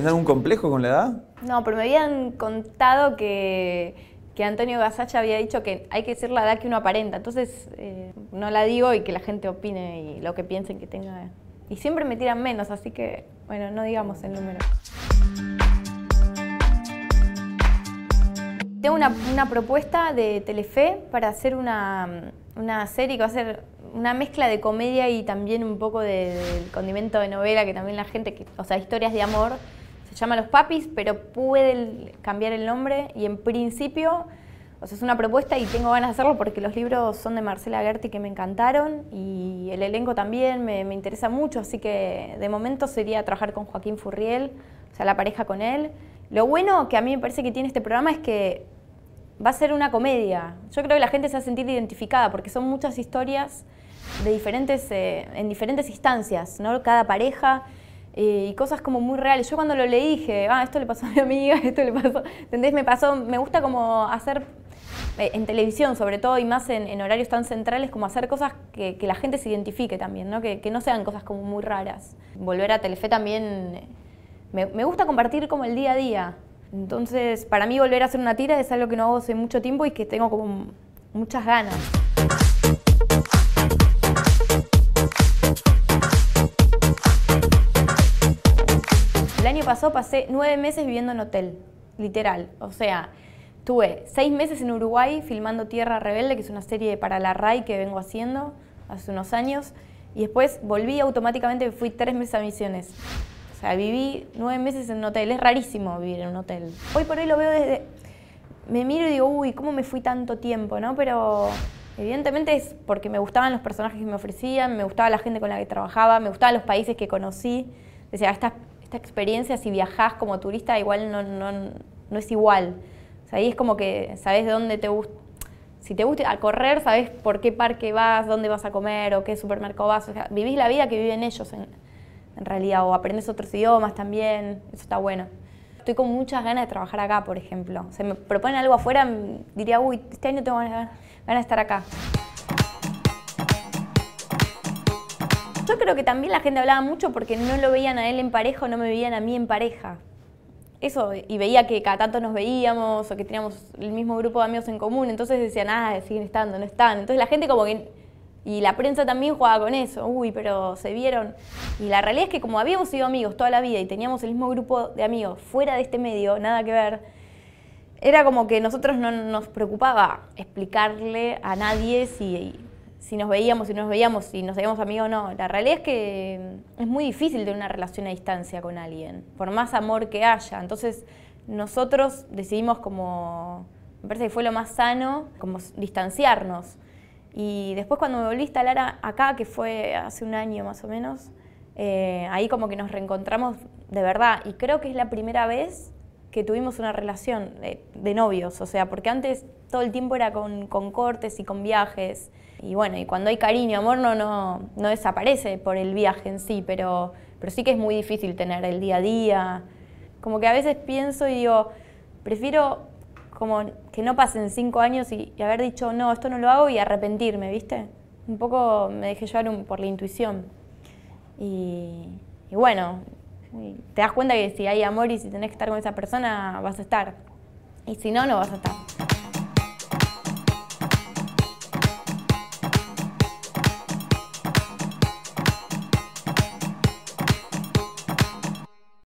¿Tenés algún complejo con la edad? No, pero me habían contado que, que Antonio Gasacha había dicho que hay que decir la edad que uno aparenta. Entonces eh, no la digo y que la gente opine y lo que piensen que tenga. Y siempre me tiran menos, así que, bueno, no digamos el número. Tengo una, una propuesta de Telefe para hacer una, una serie que va a ser una mezcla de comedia y también un poco de- del condimento de novela que también la gente, o sea, historias de amor. Se llama Los Papis, pero puede cambiar el nombre y en principio, o sea, es una propuesta y tengo ganas de hacerlo porque los libros son de Marcela Gerti que me encantaron y el elenco también me, me interesa mucho, así que de momento sería trabajar con Joaquín Furriel, o sea, la pareja con él. Lo bueno que a mí me parece que tiene este programa es que va a ser una comedia. Yo creo que la gente se va a sentir identificada porque son muchas historias de diferentes, eh, en diferentes instancias, ¿no? Cada pareja eh, y cosas como muy reales. Yo cuando lo leí dije, ah, esto le pasó a mi amiga, esto le pasó, ¿entendés? Me pasó, me gusta como hacer eh, en televisión sobre todo y más en, horarios tan centrales como hacer cosas que, la gente se identifique también, ¿no? Que, que no sean cosas como muy raras. Volver a Telefe también eh, me, me gusta compartir como el día a día. Entonces, para mí volver a hacer una tira es algo que no hago hace mucho tiempo y que tengo como muchas ganas. Año pasado pasé nueve meses viviendo en hotel, literal. O sea, tuve seis meses en Uruguay filmando Tierra Rebelde, que es una serie para la RAI que vengo haciendo hace unos años. Y después volví automáticamente, fui tres meses a Misiones. O sea, viví nueve meses en un hotel. Es rarísimo vivir en un hotel. Hoy por hoy lo veo desde... Me miro y digo, uy, ¿cómo me fui tanto tiempo? ¿no? Pero evidentemente es porque me gustaban los personajes que me ofrecían, me gustaba la gente con la que trabajaba, me gustaban los países que conocí. Decía, esta, esta experiencia, si viajás como turista, igual no, no, no es igual. O ahí es como que sabés de dónde te gusta. Si te gusta correr, sabés por qué parque vas, dónde vas a comer o qué supermercado vas. O sea, vivís la vida que viven ellos en, realidad, o aprendes otros idiomas también, eso está bueno. Estoy con muchas ganas de trabajar acá, por ejemplo. Se me proponen algo afuera, diría, uy, este año tengo ganas de estar acá. Yo creo que también la gente hablaba mucho porque no lo veían a él en pareja o no me veían a mí en pareja. Eso, y veía que cada tanto nos veíamos o que teníamos el mismo grupo de amigos en común, entonces decían, ah, siguen estando, no están. Entonces la gente como que y la prensa también jugaba con eso, uy, pero se vieron. Y la realidad es que como habíamos sido amigos toda la vida y teníamos el mismo grupo de amigos fuera de este medio, nada que ver, era como que nosotros no nos preocupaba explicarle a nadie si, si nos veíamos, si no nos veíamos, si nos habíamos amigos o no. La realidad es que es muy difícil tener una relación a distancia con alguien, por más amor que haya. Entonces nosotros decidimos como, me parece que fue lo más sano, como distanciarnos. Y después cuando me volví a instalar acá, que fue hace un año más o menos, eh, ahí como que nos reencontramos de verdad. Y creo que es la primera vez que tuvimos una relación de, de novios. O sea, porque antes todo el tiempo era con, con cortes y con viajes. Y bueno, y cuando hay cariño, amor, no, no, no desaparece por el viaje en sí, pero, pero sí que es muy difícil tener el día a día. Como que a veces pienso y digo, prefiero como que no pasen cinco años y, y haber dicho, no, esto no lo hago y arrepentirme, ¿viste? Un poco me dejé llevar un- por la intuición. Y, y bueno, te das cuenta que si hay amor y si tenés que estar con esa persona, vas a estar. Y si no, no vas a estar.